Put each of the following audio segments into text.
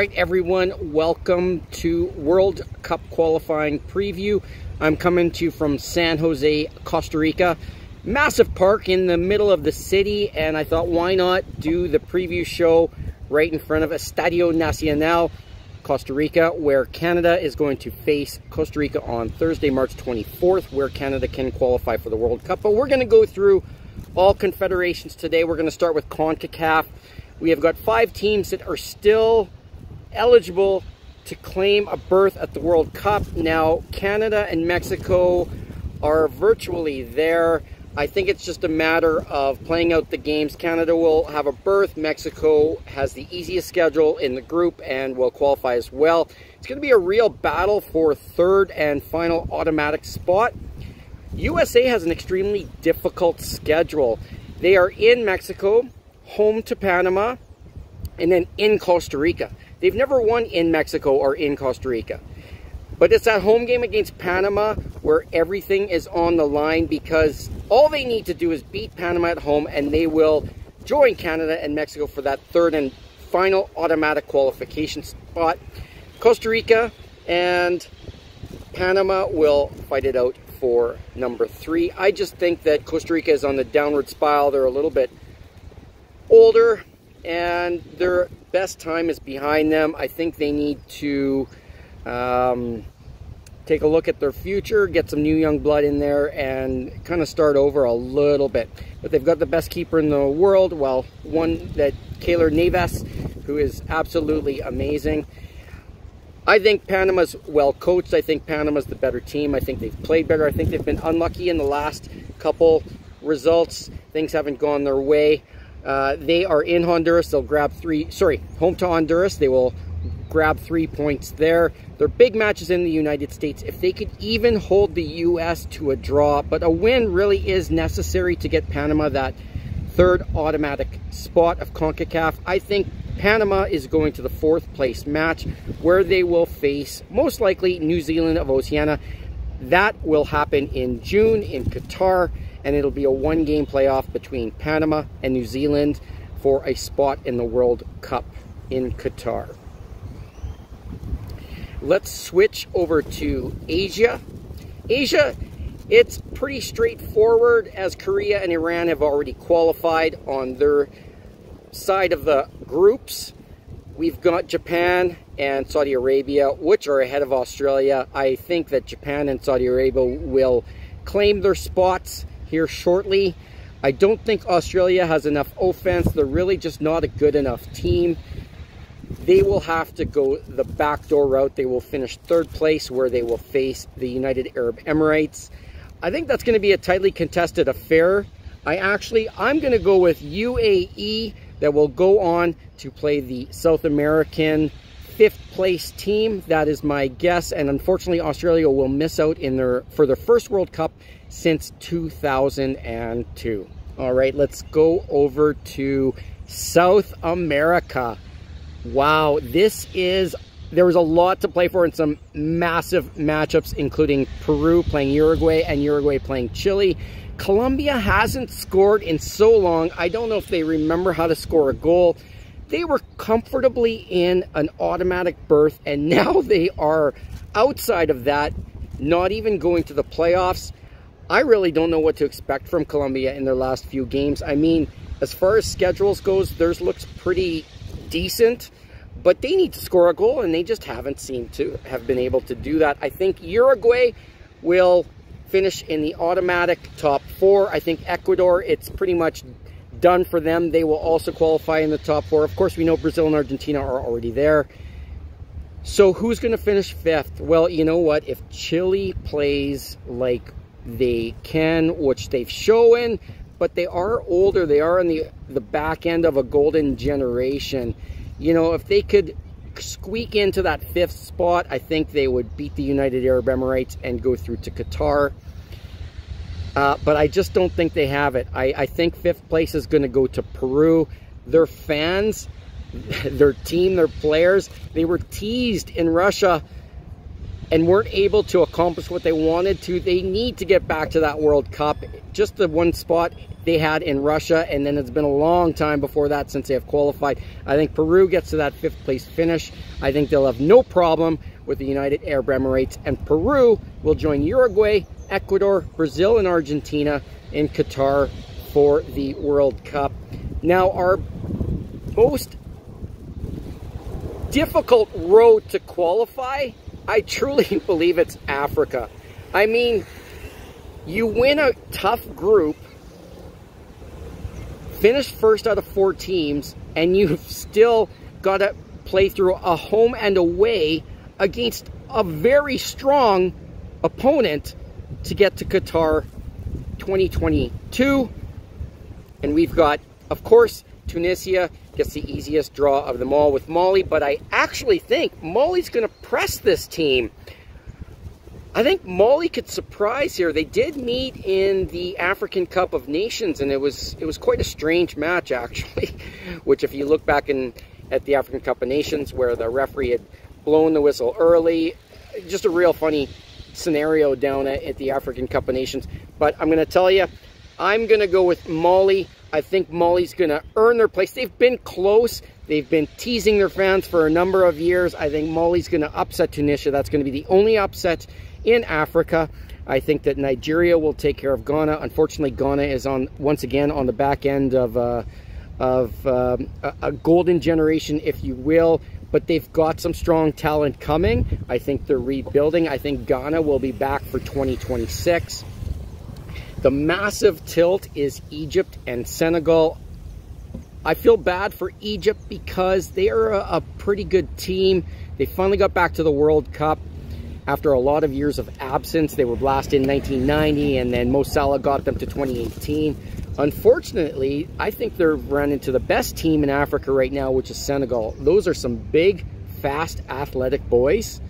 right, everyone, welcome to World Cup qualifying preview. I'm coming to you from San Jose, Costa Rica. Massive park in the middle of the city, and I thought, why not do the preview show right in front of Estadio Nacional, Costa Rica, where Canada is going to face Costa Rica on Thursday, March 24th, where Canada can qualify for the World Cup. But we're going to go through all confederations today. We're going to start with CONCACAF. We have got five teams that are still eligible to claim a berth at the World Cup. Now, Canada and Mexico are virtually there. I think it's just a matter of playing out the games. Canada will have a berth. Mexico has the easiest schedule in the group and will qualify as well. It's going to be a real battle for third and final automatic spot. USA has an extremely difficult schedule. They are in Mexico, home to Panama, and then in Costa Rica. They've never won in Mexico or in Costa Rica. But it's that home game against Panama where everything is on the line because all they need to do is beat Panama at home and they will join Canada and Mexico for that third and final automatic qualification spot. Costa Rica and Panama will fight it out for number three. I just think that Costa Rica is on the downward spiral. They're a little bit older and their best time is behind them. I think they need to um, take a look at their future, get some new young blood in there, and kind of start over a little bit. But they've got the best keeper in the world. Well, one that Keylor Navas, who is absolutely amazing. I think Panama's well coached. I think Panama's the better team. I think they've played better. I think they've been unlucky in the last couple results. Things haven't gone their way. Uh, they are in Honduras. They'll grab three, sorry, home to Honduras. They will grab three points there. Their big matches in the United States. If they could even hold the U.S. to a draw, but a win really is necessary to get Panama that third automatic spot of CONCACAF. I think Panama is going to the fourth place match where they will face most likely New Zealand of Oceania. That will happen in June in Qatar and it'll be a one game playoff between Panama and New Zealand for a spot in the World Cup in Qatar. Let's switch over to Asia. Asia, it's pretty straightforward as Korea and Iran have already qualified on their side of the groups. We've got Japan and Saudi Arabia, which are ahead of Australia. I think that Japan and Saudi Arabia will claim their spots here shortly. I don't think Australia has enough offense. They're really just not a good enough team. They will have to go the backdoor route. They will finish third place where they will face the United Arab Emirates. I think that's going to be a tightly contested affair. I actually, I'm going to go with UAE that will go on to play the South American fifth place team. That is my guess. And unfortunately, Australia will miss out in their for their first World Cup since 2002. All right, let's go over to South America. Wow, this is, there was a lot to play for in some massive matchups, including Peru playing Uruguay and Uruguay playing Chile. Colombia hasn't scored in so long. I don't know if they remember how to score a goal. They were comfortably in an automatic berth, and now they are outside of that, not even going to the playoffs. I really don't know what to expect from Colombia in their last few games. I mean, as far as schedules goes, theirs looks pretty decent, but they need to score a goal, and they just haven't seemed to have been able to do that. I think Uruguay will finish in the automatic top four. I think Ecuador, it's pretty much done for them. They will also qualify in the top four. Of course, we know Brazil and Argentina are already there. So who's going to finish fifth? Well, you know what? If Chile plays like they can, which they've shown, but they are older. They are on the, the back end of a golden generation. You know, if they could squeak into that fifth spot, I think they would beat the United Arab Emirates and go through to Qatar. Uh, but I just don't think they have it. I, I think fifth place is going to go to Peru. Their fans, their team, their players, they were teased in Russia and weren't able to accomplish what they wanted to. They need to get back to that World Cup. Just the one spot they had in Russia, and then it's been a long time before that since they have qualified. I think Peru gets to that fifth place finish. I think they'll have no problem with the United Arab Emirates, and Peru will join Uruguay, Ecuador, Brazil, and Argentina in Qatar for the World Cup. Now, our most difficult road to qualify, I truly believe it's Africa. I mean, you win a tough group, finish first out of four teams, and you've still got to play through a home and away against a very strong opponent to get to Qatar 2022. And we've got, of course, Tunisia gets the easiest draw of them all with Mali, but I actually think Mali's going to press this team. I think Mali could surprise here. They did meet in the African Cup of Nations, and it was it was quite a strange match actually. Which, if you look back in at the African Cup of Nations, where the referee had blown the whistle early, just a real funny scenario down at, at the African Cup of Nations. But I'm going to tell you, I'm going to go with Mali. I think Mali's going to earn their place. They've been close. They've been teasing their fans for a number of years. I think Mali's going to upset Tunisia. That's going to be the only upset in Africa. I think that Nigeria will take care of Ghana. Unfortunately, Ghana is on once again on the back end of, uh, of um, a golden generation, if you will but they've got some strong talent coming. I think they're rebuilding. I think Ghana will be back for 2026. The massive tilt is Egypt and Senegal. I feel bad for Egypt because they are a, a pretty good team. They finally got back to the World Cup after a lot of years of absence. They were blasted in 1990 and then Mo Salah got them to 2018. Unfortunately, I think they're running into the best team in Africa right now, which is Senegal. Those are some big, fast, athletic boys.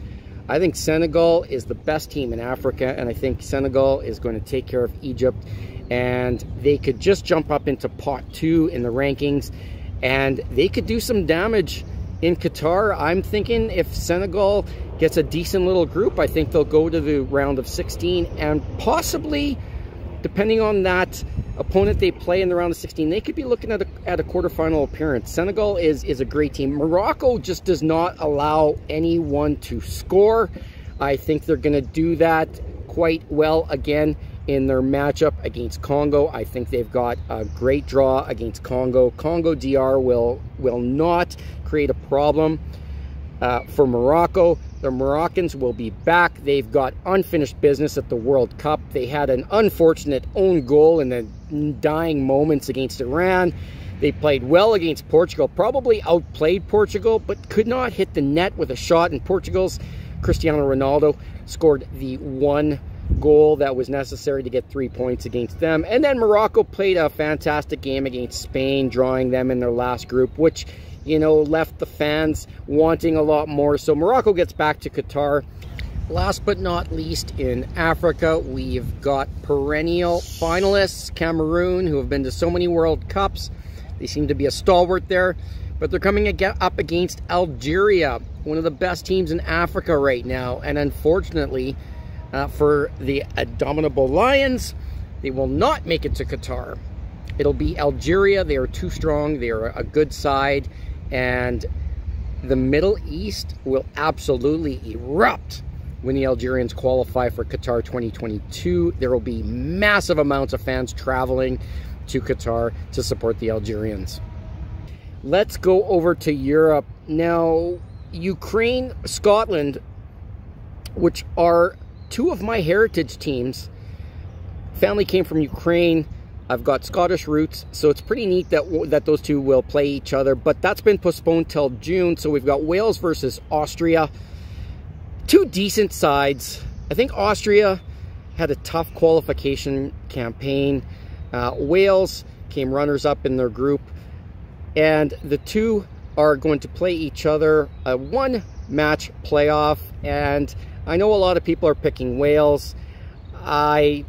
I think Senegal is the best team in Africa, and I think Senegal is going to take care of Egypt, and they could just jump up into pot two in the rankings, and they could do some damage in Qatar. I'm thinking if Senegal gets a decent little group, I think they'll go to the round of 16 and possibly, depending on that opponent they play in the round of 16, they could be looking at a, at a quarterfinal appearance. Senegal is, is a great team. Morocco just does not allow anyone to score. I think they're going to do that quite well again in their matchup against Congo. I think they've got a great draw against Congo. Congo DR will, will not create a problem uh, for Morocco. The Moroccans will be back. They've got unfinished business at the World Cup. They had an unfortunate own goal in the dying moments against Iran. They played well against Portugal, probably outplayed Portugal, but could not hit the net with a shot. And Portugal's Cristiano Ronaldo scored the one goal that was necessary to get three points against them. And then Morocco played a fantastic game against Spain, drawing them in their last group, which you know, left the fans wanting a lot more. So Morocco gets back to Qatar. Last but not least, in Africa, we've got perennial finalists, Cameroon, who have been to so many World Cups. They seem to be a stalwart there, but they're coming up against Algeria, one of the best teams in Africa right now. And unfortunately, uh, for the Indomitable Lions, they will not make it to Qatar. It'll be Algeria. They are too strong. They are a good side and the Middle East will absolutely erupt when the Algerians qualify for Qatar 2022. There will be massive amounts of fans traveling to Qatar to support the Algerians. Let's go over to Europe. Now, Ukraine, Scotland, which are two of my heritage teams, family came from Ukraine, I've got Scottish roots, so it's pretty neat that that those two will play each other. But that's been postponed till June, so we've got Wales versus Austria. Two decent sides. I think Austria had a tough qualification campaign. Uh, Wales came runners-up in their group, and the two are going to play each other a one-match playoff. And I know a lot of people are picking Wales. I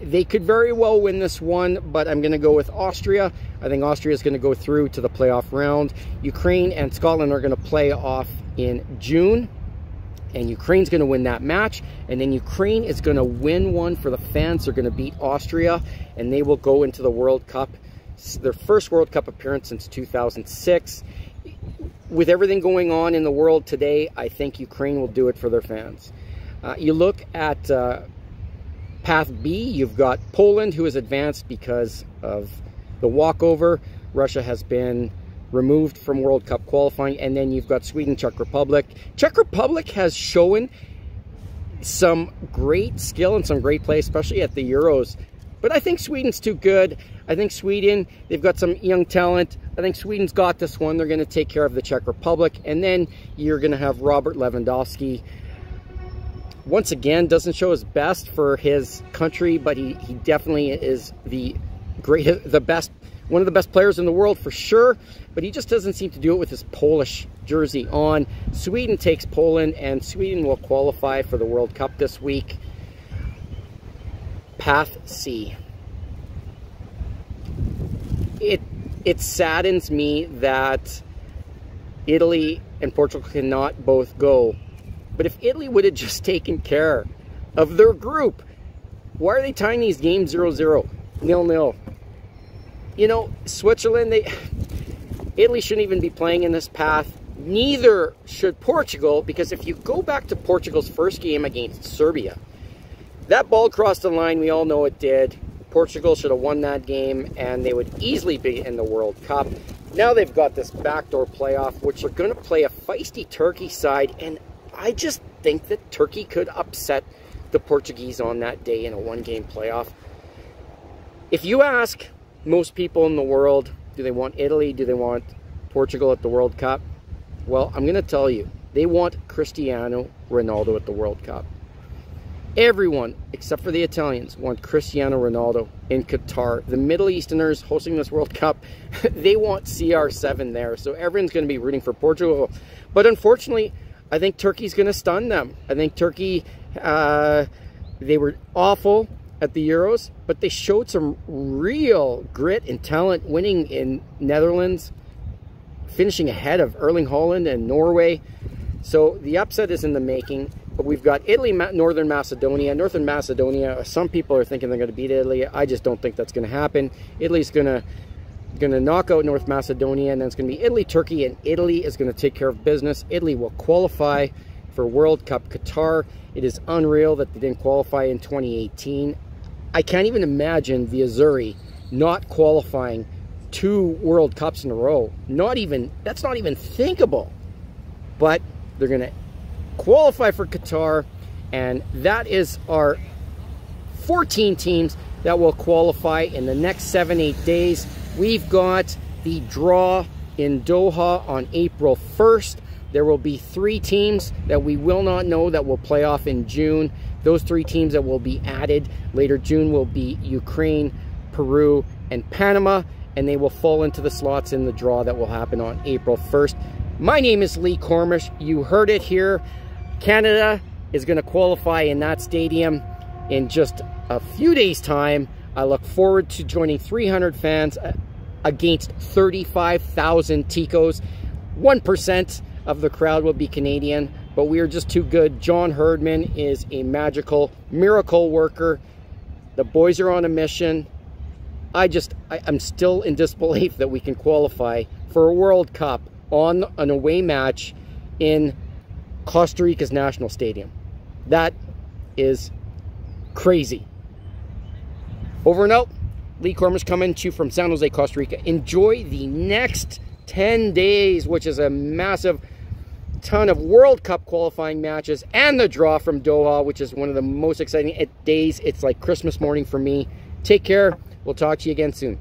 they could very well win this one, but I'm going to go with Austria. I think Austria is going to go through to the playoff round. Ukraine and Scotland are going to play off in June. and Ukraine's going to win that match. And then Ukraine is going to win one for the fans. They're going to beat Austria, and they will go into the World Cup, their first World Cup appearance since 2006. With everything going on in the world today, I think Ukraine will do it for their fans. Uh, you look at uh, Path B, you've got Poland, who has advanced because of the walkover. Russia has been removed from World Cup qualifying. And then you've got Sweden, Czech Republic. Czech Republic has shown some great skill and some great play, especially at the Euros. But I think Sweden's too good. I think Sweden, they've got some young talent. I think Sweden's got this one. They're going to take care of the Czech Republic. And then you're going to have Robert Lewandowski. Once again, doesn't show his best for his country, but he, he definitely is the great, the best one of the best players in the world for sure, but he just doesn't seem to do it with his Polish jersey on. Sweden takes Poland, and Sweden will qualify for the World Cup this week. Path C. It, it saddens me that Italy and Portugal cannot both go. But if Italy would have just taken care of their group, why are they tying these games 0-0, nil-nil? you know, Switzerland, they, Italy shouldn't even be playing in this path. Neither should Portugal, because if you go back to Portugal's first game against Serbia, that ball crossed the line, we all know it did. Portugal should have won that game, and they would easily be in the World Cup. Now they've got this backdoor playoff, which are going to play a feisty Turkey side, and I just think that Turkey could upset the Portuguese on that day in a one-game playoff. If you ask most people in the world, do they want Italy? Do they want Portugal at the World Cup? Well, I'm going to tell you, they want Cristiano Ronaldo at the World Cup. Everyone, except for the Italians, want Cristiano Ronaldo in Qatar. The Middle Easterners hosting this World Cup, they want CR7 there. So everyone's going to be rooting for Portugal. But unfortunately, I think Turkey's going to stun them. I think Turkey, uh, they were awful at the Euros, but they showed some real grit and talent winning in Netherlands, finishing ahead of Erling Haaland and Norway. So the upset is in the making, but we've got Italy, Northern Macedonia. Northern Macedonia, some people are thinking they're going to beat Italy. I just don't think that's going to happen. Italy's going to going to knock out North Macedonia, and then it's going to be Italy, Turkey, and Italy is going to take care of business. Italy will qualify for World Cup Qatar. It is unreal that they didn't qualify in 2018. I can't even imagine the Azzurri not qualifying two World Cups in a row. Not even, that's not even thinkable. But they're going to qualify for Qatar, and that is our 14 teams that will qualify in the next seven, eight days. We've got the draw in Doha on April 1st. There will be three teams that we will not know that will play off in June. Those three teams that will be added later June will be Ukraine, Peru, and Panama, and they will fall into the slots in the draw that will happen on April 1st. My name is Lee Kormish. You heard it here. Canada is going to qualify in that stadium in just a few days' time. I look forward to joining 300 fans uh, against 35,000 Ticos. 1% of the crowd will be Canadian, but we are just too good. John Herdman is a magical miracle worker. The boys are on a mission. I just, I, am still in disbelief that we can qualify for a World Cup on an away match in Costa Rica's national stadium. That is crazy. Over and out. Lee Kormish coming to you from San Jose, Costa Rica. Enjoy the next 10 days, which is a massive ton of World Cup qualifying matches and the draw from Doha, which is one of the most exciting days. It's like Christmas morning for me. Take care. We'll talk to you again soon.